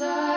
And I